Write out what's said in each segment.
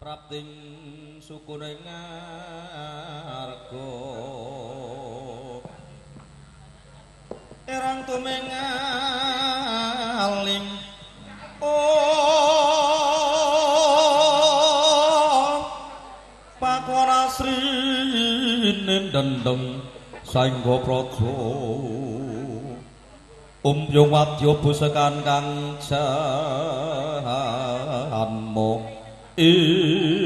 prapting sukune ngarga. Erang tumengaling. Oh pakora srine dendeng saengga praja. Umyung wadya busekan kang jahanmu is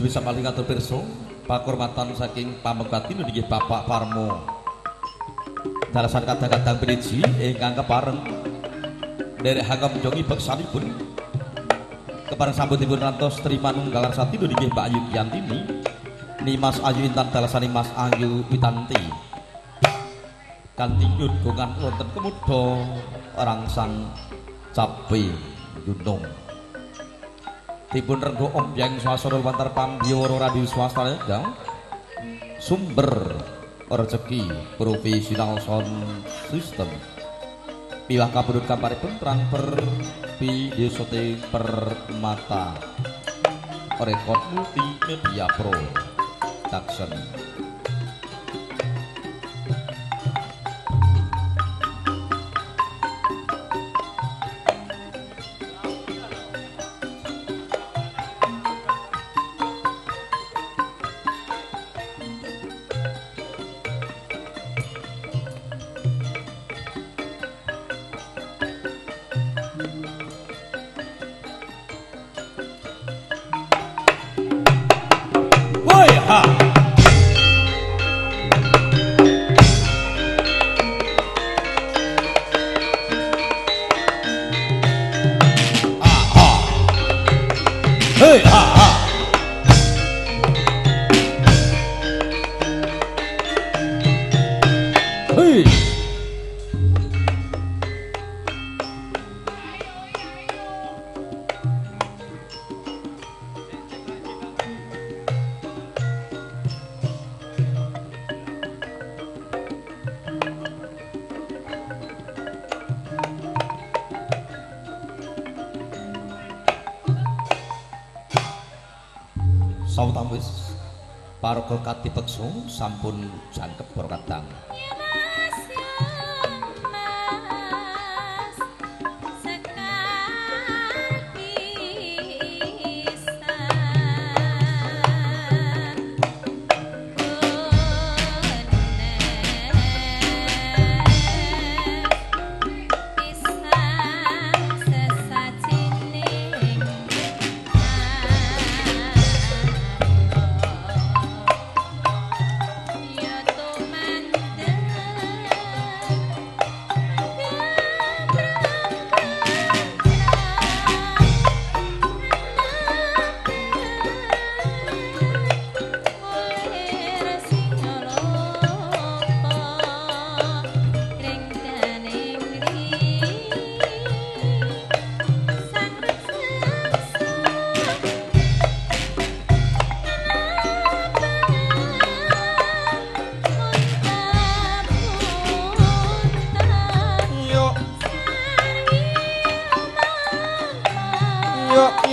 Monggo sebisa paling atur pirsa pakurmatan saking pamegati nggih Bapak Parmo. Dalasan kadang-kadang piniji ingkang kepareng. Derek hangam jongi beksanipun kepareng sambutipun rantos terima nunggal sati nggih Mbak Ayu Yantini Nimas Ayu Intan dalasani Mas Ayu Witanti. Kanthi yudgungan wonten kemuda rangsang cape gunung dipun renggo ombyang swasana lumantar pambiwara radio swasta Jang sumber rezeki profesional sound system. Piwah kapundhut kamparipun perang per video syuting permata. Rekod multimedia pro. Production Sawetawis wis paraga katipeksa sampun jangkep para kadang.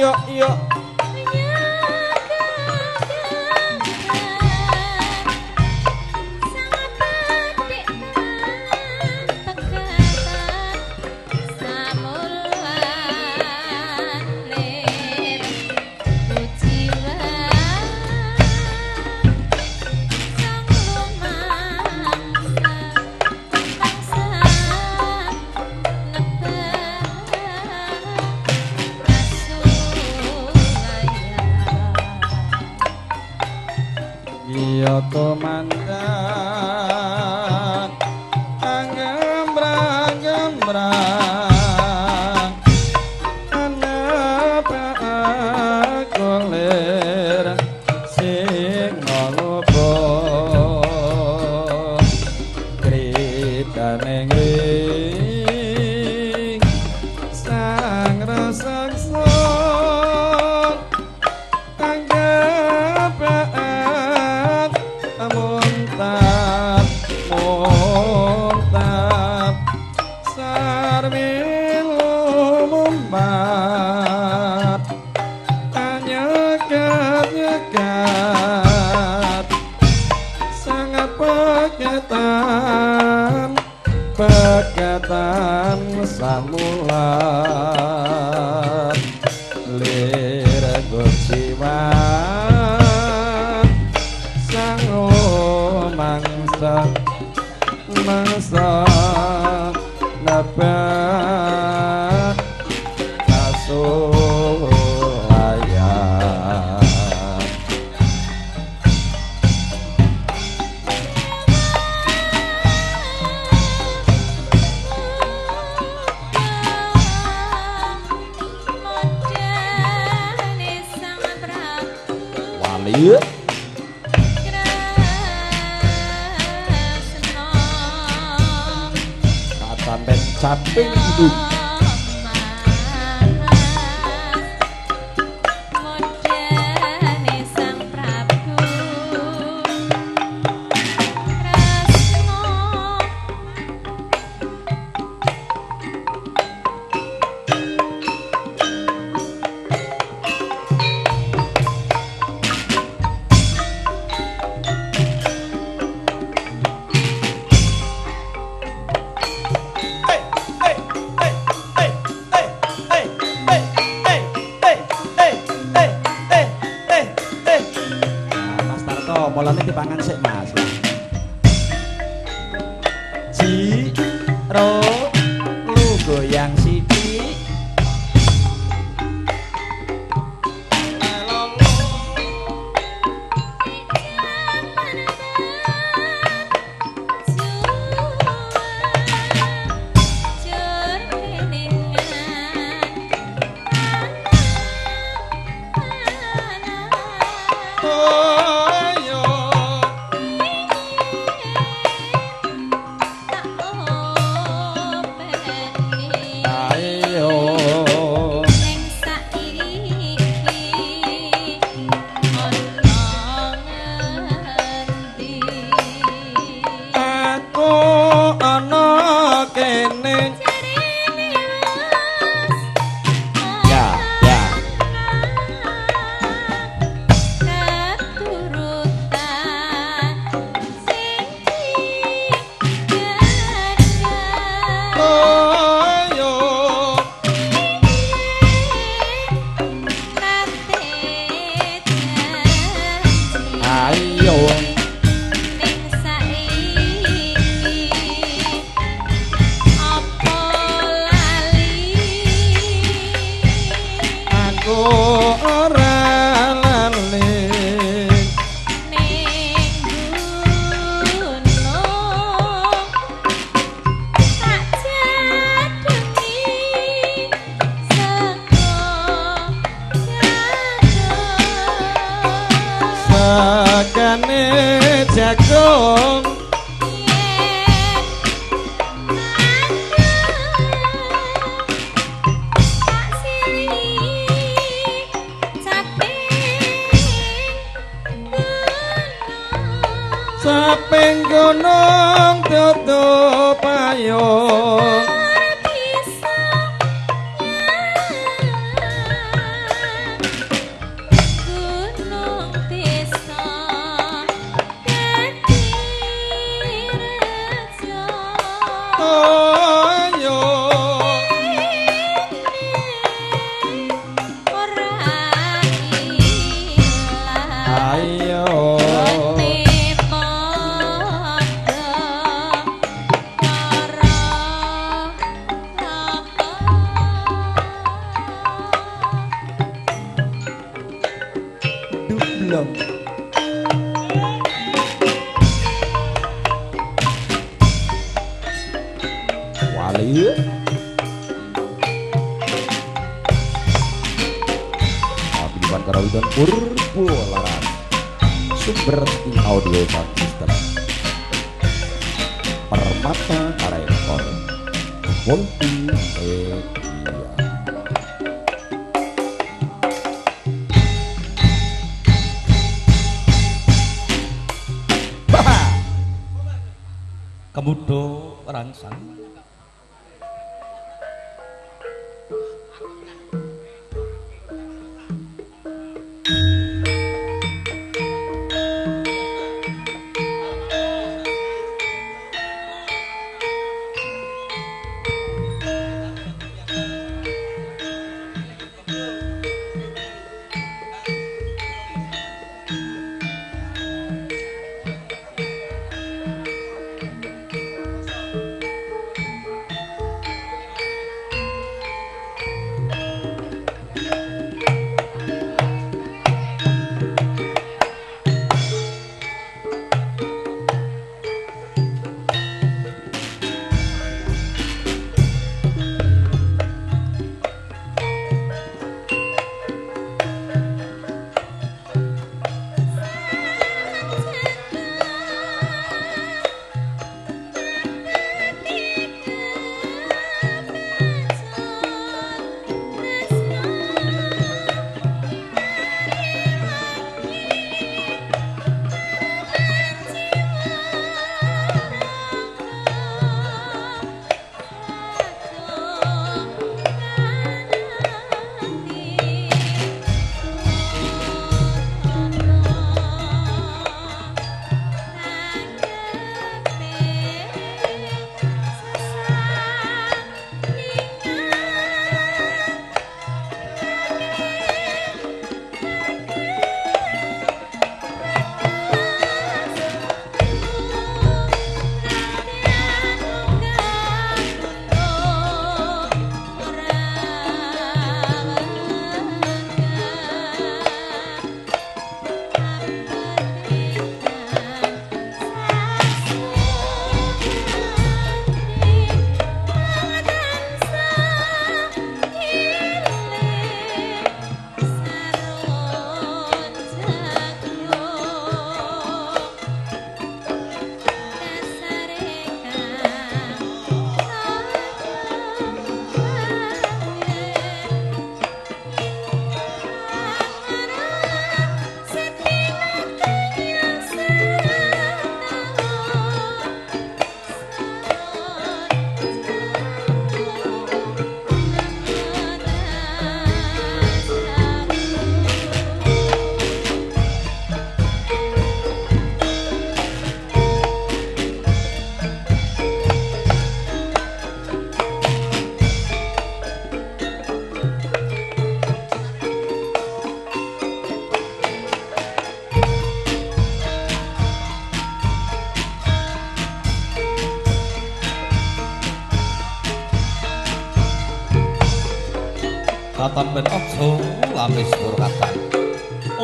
ja, ja. Você vai. Sumber audio saping gunung tutup payung. Kemudo rangsang.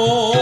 Oh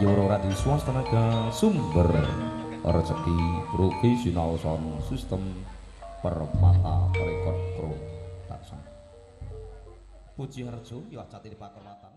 Luwatar Pambioro Radio Swasta Naga Sumber Rezeki Profesional Sound System Permata Rekod Pro Puji Harjo, ya cati di pakar mata.